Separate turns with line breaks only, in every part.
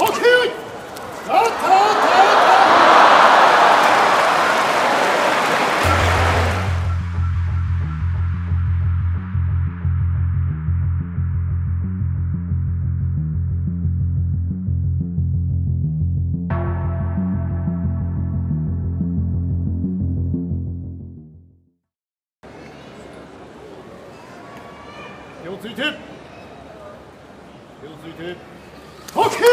Okay! Stop! ついて。手をついて。OK!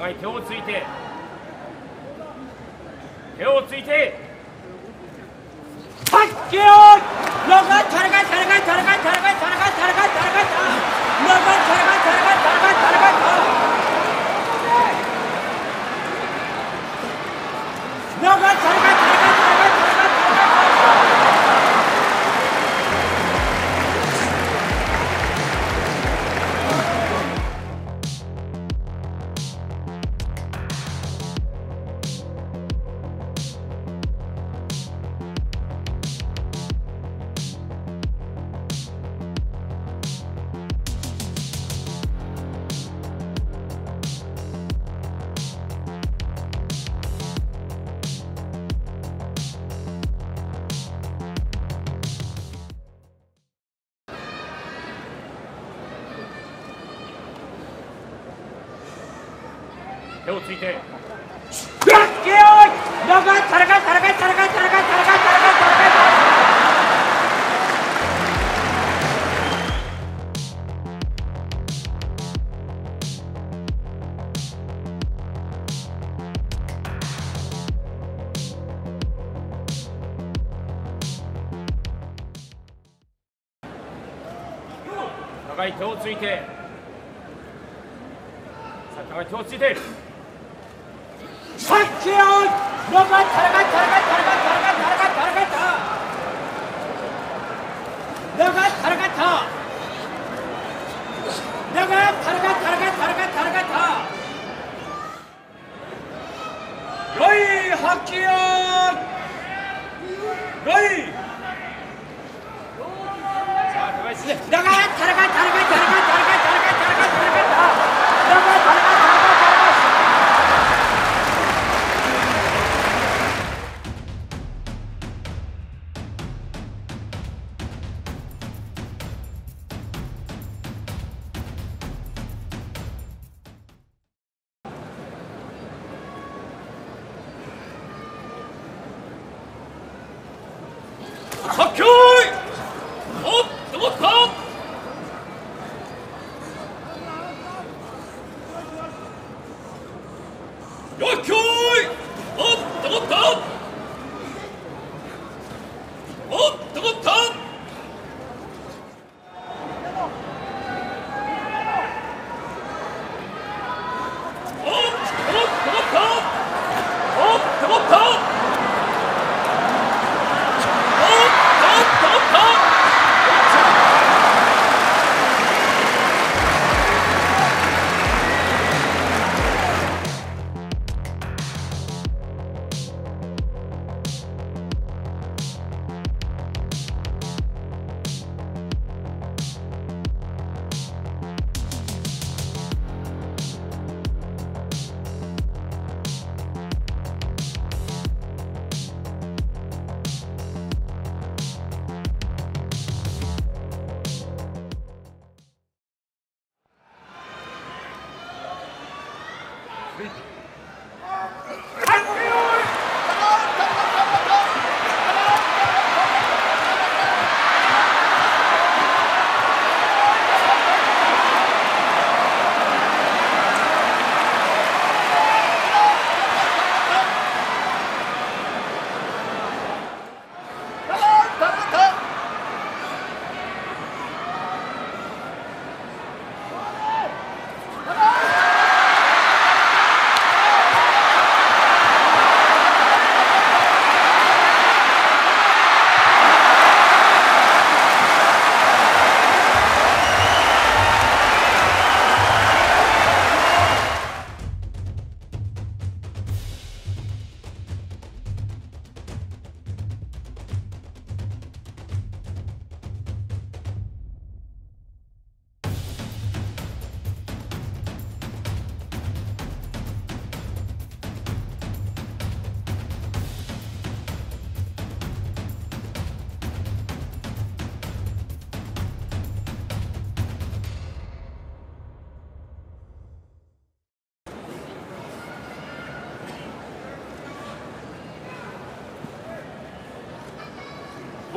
互い手をついて手をついて。タッ
キ手をついて。い長い手をついて。さあい手をついて。
だから戦い戦い
発狂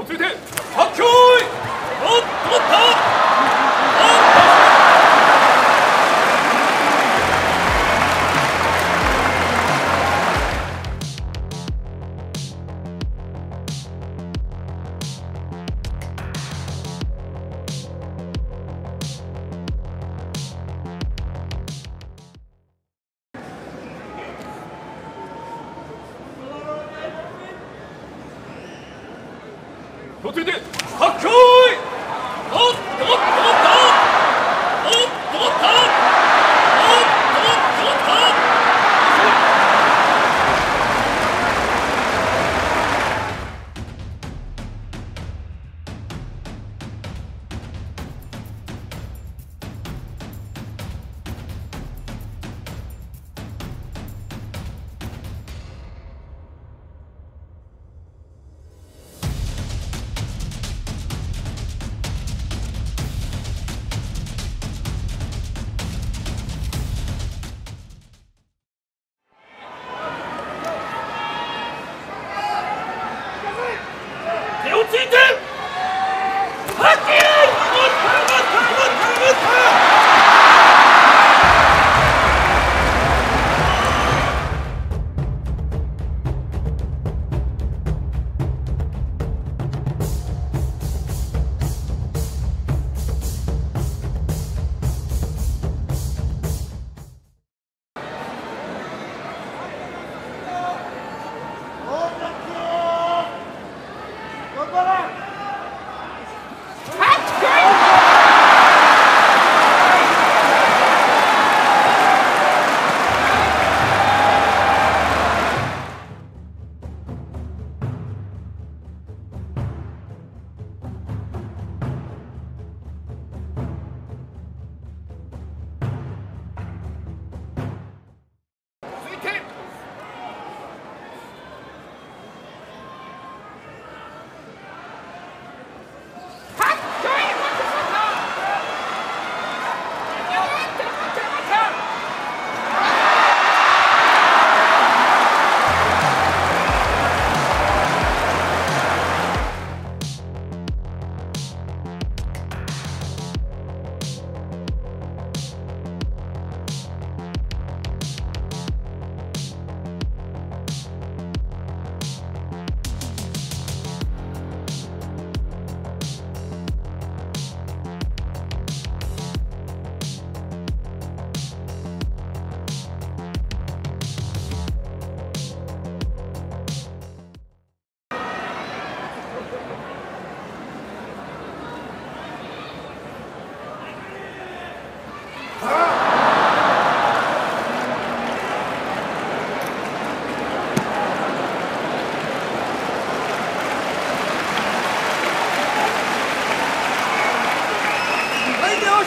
복수대 어!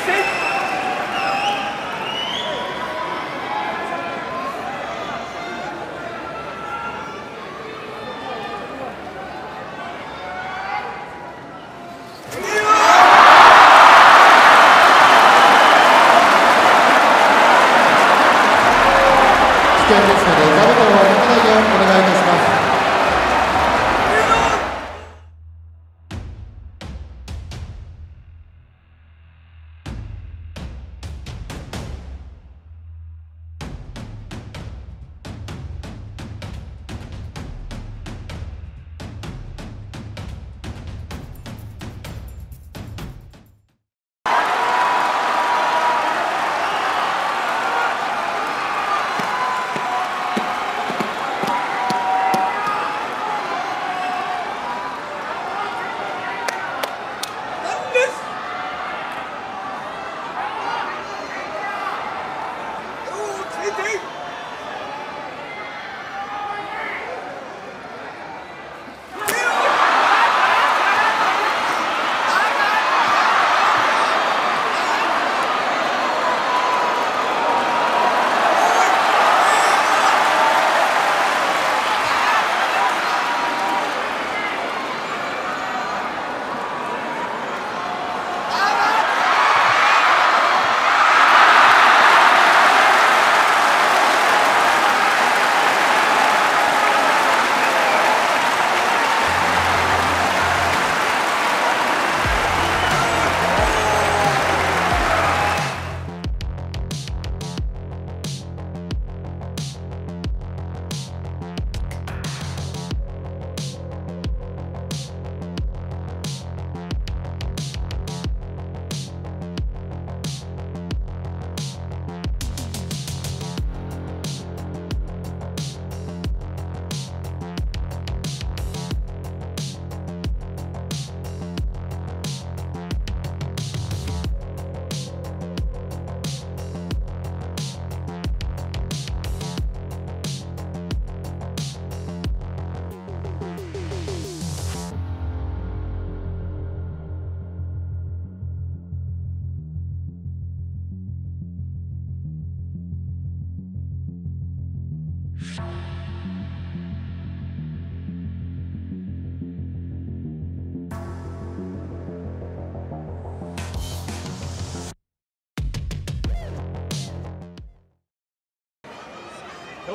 Jason.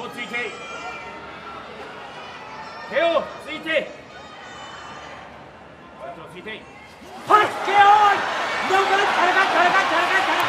をついて。手をついて。手をついて。
はっけよい！ノーガン田中田中。